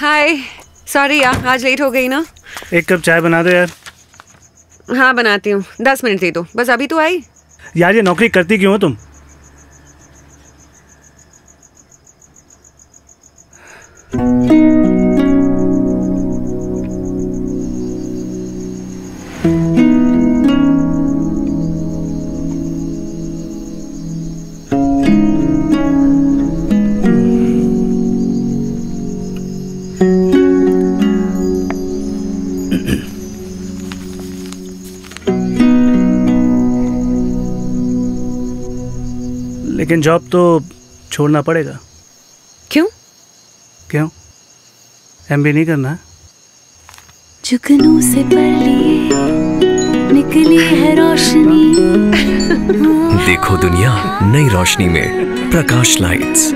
Hi sorry यार आज late हो गई ना? एक कप चाय बना दो यार। हाँ बनाती हूँ। दस मिनट दे दो। बस अभी तो आई। यार ये नौकरी करती क्यों हो तुम? लेकिन जॉब तो छोड़ना पड़ेगा। क्यों? क्यों? एम नहीं करना? से लिए निकली है रोशनी। देखो दुनिया नई रोशनी में प्रकाश लाइट्स